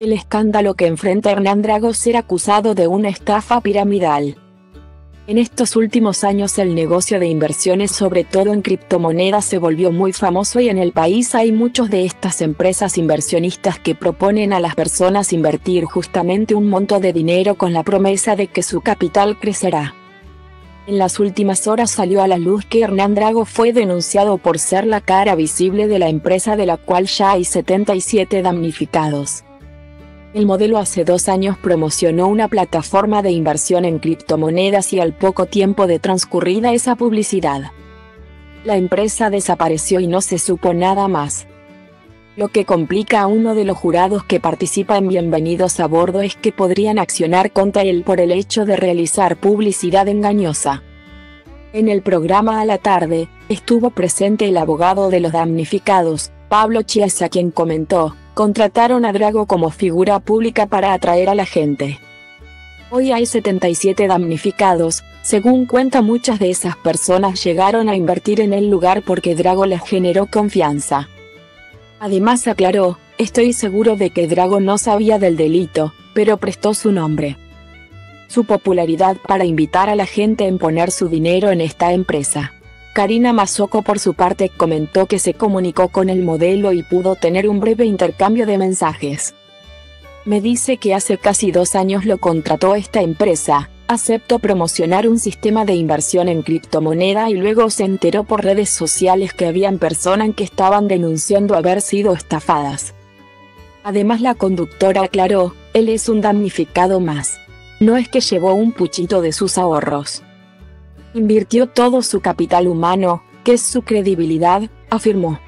El escándalo que enfrenta Hernán Drago ser acusado de una estafa piramidal. En estos últimos años el negocio de inversiones sobre todo en criptomonedas se volvió muy famoso y en el país hay muchos de estas empresas inversionistas que proponen a las personas invertir justamente un monto de dinero con la promesa de que su capital crecerá. En las últimas horas salió a la luz que Hernán Drago fue denunciado por ser la cara visible de la empresa de la cual ya hay 77 damnificados. El modelo hace dos años promocionó una plataforma de inversión en criptomonedas y al poco tiempo de transcurrida esa publicidad, la empresa desapareció y no se supo nada más. Lo que complica a uno de los jurados que participa en Bienvenidos a Bordo es que podrían accionar contra él por el hecho de realizar publicidad engañosa. En el programa a la tarde, estuvo presente el abogado de los damnificados, Pablo Chiesa quien comentó, contrataron a Drago como figura pública para atraer a la gente. Hoy hay 77 damnificados, según cuenta muchas de esas personas llegaron a invertir en el lugar porque Drago les generó confianza. Además aclaró, estoy seguro de que Drago no sabía del delito, pero prestó su nombre. Su popularidad para invitar a la gente a poner su dinero en esta empresa. Karina Mazoco por su parte comentó que se comunicó con el modelo y pudo tener un breve intercambio de mensajes. Me dice que hace casi dos años lo contrató esta empresa, aceptó promocionar un sistema de inversión en criptomoneda y luego se enteró por redes sociales que habían personas que estaban denunciando haber sido estafadas. Además la conductora aclaró, él es un damnificado más. No es que llevó un puchito de sus ahorros. Invirtió todo su capital humano, que es su credibilidad, afirmó.